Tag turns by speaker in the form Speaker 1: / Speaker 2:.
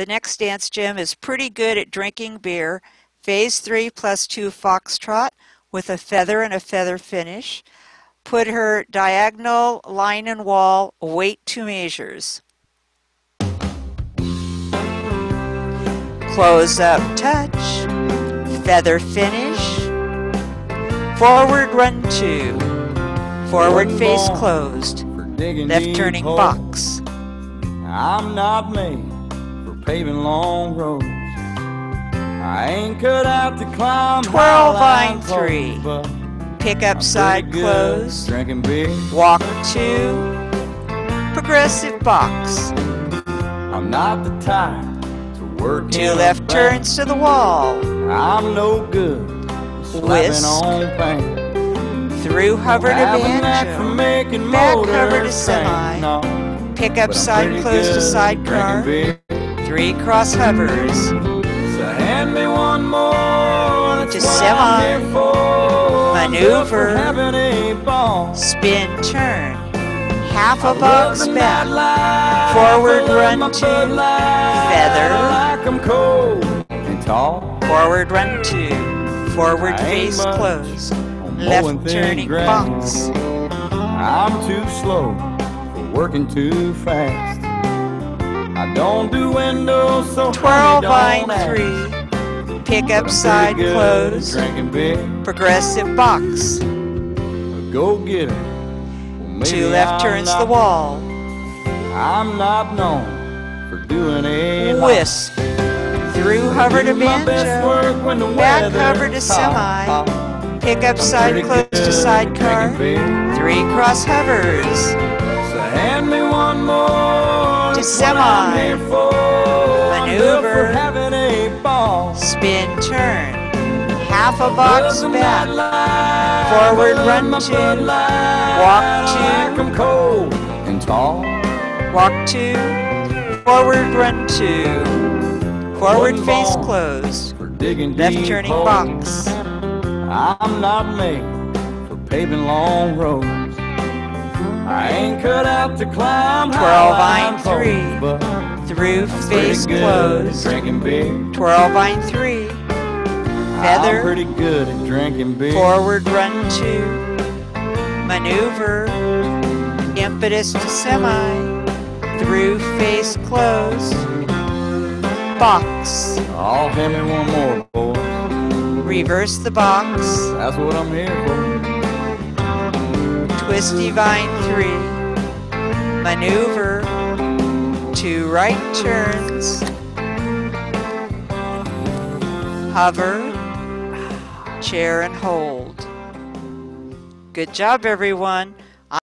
Speaker 1: The next dance gym is pretty good at drinking beer. Phase 3 plus 2 foxtrot with a feather and a feather finish. Put her diagonal line and wall wait to measures. Close up touch. Feather finish. Forward run two. Forward face closed. Left turning box.
Speaker 2: I'm not for paving long roads. I ain't cut out to climb
Speaker 1: 12
Speaker 2: high
Speaker 1: line three.
Speaker 2: but
Speaker 1: Pick up
Speaker 2: I'm
Speaker 1: side close.
Speaker 2: Drinking beer.
Speaker 1: Walk two. Progressive box.
Speaker 2: I'm not the type to work
Speaker 1: Two left turns to the wall.
Speaker 2: I'm no good.
Speaker 1: Whisk.
Speaker 2: on paint.
Speaker 1: Through hover to
Speaker 2: Have a knack
Speaker 1: banjo. Back hover to semi.
Speaker 2: No,
Speaker 1: Pick up side close to
Speaker 2: good
Speaker 1: sidecar.
Speaker 2: Drinking
Speaker 1: Three cross hovers.
Speaker 2: So hand me one more. That's
Speaker 1: To
Speaker 2: what
Speaker 1: semi.
Speaker 2: I'm here for. I'm good
Speaker 1: Maneuver.
Speaker 2: for having a ball.
Speaker 1: Spin turn. Half a
Speaker 2: love
Speaker 1: box back. Forward run
Speaker 2: my
Speaker 1: two. Feather.
Speaker 2: I like 'em cold and tall.
Speaker 1: Forward run two. Forward face
Speaker 2: much
Speaker 1: closed. Left turning
Speaker 2: grass.
Speaker 1: box.
Speaker 2: I'm too slow for working too fast. I don't do windows, so
Speaker 1: 12
Speaker 2: honey,
Speaker 1: line
Speaker 2: don't ask.
Speaker 1: three. Pick up side close. Progressive box.
Speaker 2: go getter. Well,
Speaker 1: Two left
Speaker 2: I'm
Speaker 1: turns the wall.
Speaker 2: I'm not known for doing a.
Speaker 1: Whisk. Through hover to banjo.
Speaker 2: work when the
Speaker 1: Back hover to semi. Pick up
Speaker 2: I'm
Speaker 1: side close to sidecar. Three cross hovers.
Speaker 2: So hand me one more.
Speaker 1: To
Speaker 2: That's what I'm
Speaker 1: semi.
Speaker 2: here for. I'm good
Speaker 1: Maneuver.
Speaker 2: having a ball.
Speaker 1: Spin turn. Half a box back. Forward run two. Walk two.
Speaker 2: cold and tall.
Speaker 1: Walk two. Forward run two. Forward face close.
Speaker 2: For digging
Speaker 1: Left turning box.
Speaker 2: I'm not made for paving long roads. I ain't cut out to climb
Speaker 1: 12
Speaker 2: high
Speaker 1: line
Speaker 2: line
Speaker 1: three.
Speaker 2: but
Speaker 1: Through face closed.
Speaker 2: Drinking beer.
Speaker 1: 12 line three. Feather.
Speaker 2: I'm pretty good at drinking beer.
Speaker 1: Forward run two. Maneuver. Impetus to semi. Through face closed. Box.
Speaker 2: I'll hand me one more, boys.
Speaker 1: Reverse the box.
Speaker 2: That's what I'm here for.
Speaker 1: Twisty vine three. Maneuver. Two right turns. Hover. Chair and hold. Good job, everyone.